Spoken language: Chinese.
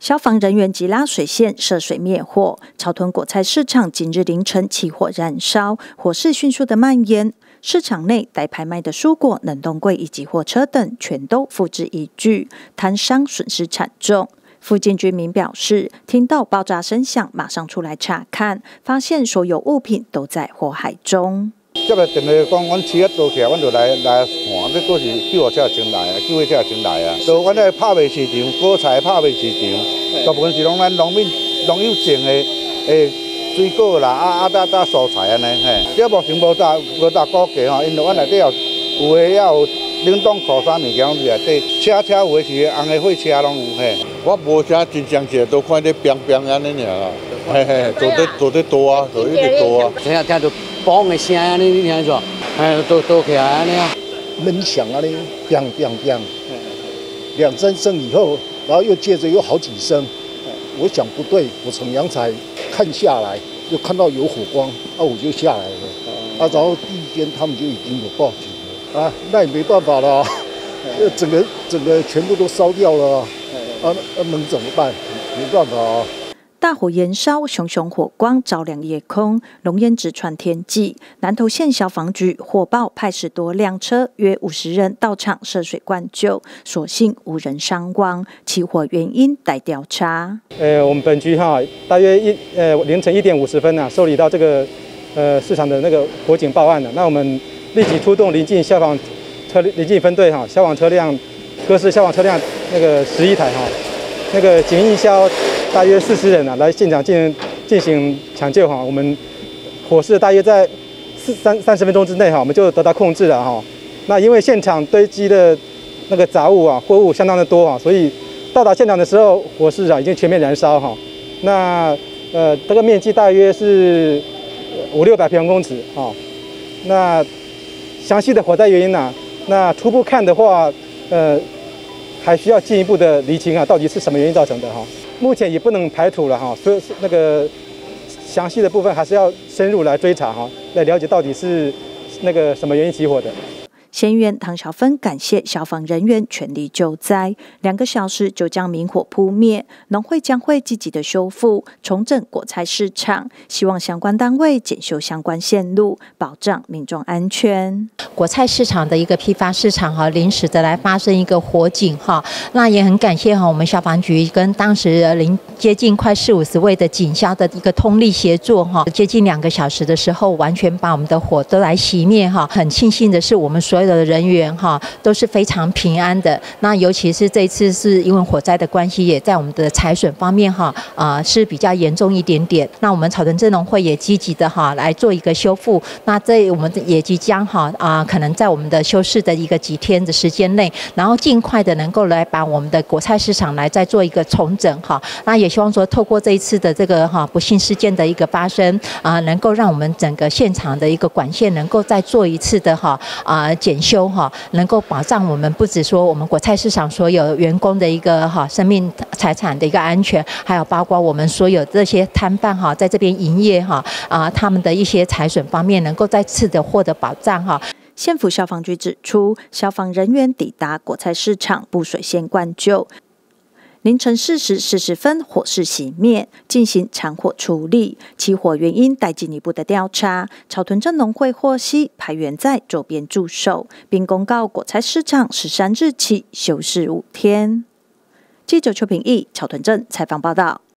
消防人员及拉水线涉水灭火。草屯果菜市场今日凌晨起火燃烧，火势迅速的蔓延。市场内待拍卖的蔬果、冷冻柜以及货车等，全都付之一炬，摊商损失惨重。附近居民表示，听到爆炸声响，马上出来查看，发现所有物品都在火海中。接来电话讲，阮车啊倒起来，阮就来来看，这都是救护车进来啊，救护车进来啊。都阮咧拍卖市场，果菜拍卖市场，大部分是拢咱农民、农友种的诶水果啦，啊啊搭搭蔬菜安尼嘿。这目前无大无大估计吼，因为阮内底有有诶也有冷冻库啥物件拢伫内底，车车有诶是红诶货车拢有嘿。我无车真详细，都看咧冰冰安尼尔啦，嘿嘿，做得做得多啊，做一直多啊。听听到。嘣的声啊！你你听说？哎，都都起来安尼啊，闷响啊！你砰砰砰，两三声以后，然后又接着有好几声。我想不对，我从阳台看下来，就看到有火光，啊，我就下来了。啊，然后第一间他们就已经有报警了。啊，那也没办法了，呃，整个整个全部都烧掉了。啊，那能怎么办？没办法啊。大火燃烧，熊熊火光照亮夜空，浓烟直串天际。南投县消防局火报派十多辆车，约五十人到场涉水灌救，所幸无人伤亡。起火原因待调查。呃，我们本局哈，大约一呃凌晨一点五十分呢，受理到这个呃市场的那个火警报案了。那我们立即出动临近消防车临近分队哈，消防车辆各式消防车辆那个十一台哈，那个警义消。大约四十人啊，来现场进行进行抢救哈。我们火势大约在四三三十分钟之内哈，我们就得到控制了哈。那因为现场堆积的那个杂物啊、货物相当的多哈，所以到达现场的时候，火势啊已经全面燃烧哈。那呃，这个面积大约是五六百平方公尺啊。那详细的火灾原因呢？那初步看的话，呃，还需要进一步的厘清啊，到底是什么原因造成的哈。目前也不能排除了哈，所以那个详细的部分还是要深入来追查哈，来了解到底是那个什么原因起火的。县员唐小芬感谢消防人员全力救灾，两个小时就将明火扑灭。农会将会积极的修复、重整果菜市场，希望相关单位检修相关线路，保障民众安全。果菜市场的一个批发市场哈，临时的来发生一个火警哈，那也很感谢哈，我们消防局跟当时临接近快四五十位的警消的一个通力协作哈，接近两个小时的时候，完全把我们的火都来熄灭哈。很庆幸的是，我们所有的人员哈都是非常平安的。那尤其是这一次是因为火灾的关系，也在我们的财损方面哈啊是比较严重一点点。那我们草屯镇农会也积极的哈来做一个修复。那这我们也即将哈啊可能在我们的休市的一个几天的时间内，然后尽快的能够来把我们的果菜市场来再做一个重整哈。那也希望说透过这一次的这个哈不幸事件的一个发生啊，能够让我们整个现场的一个管线能够再做一次的哈啊检。修哈，能够保障我们不止说我们国菜市场所有员工的一个哈生命财产的一个安全，还有包括我们所有这些摊贩哈在这边营业哈啊他们的一些财损方面能够再次的获得保障哈。县府消防局指出，消防人员抵达国菜市场布水线灌救。凌晨四时四十分，火势熄灭，进行残火处理。起火原因待进一步的调查。草屯镇农会获悉，排员在周边驻守，并公告果菜市场十三日起休市五天。记者邱平义，草屯镇采访报道。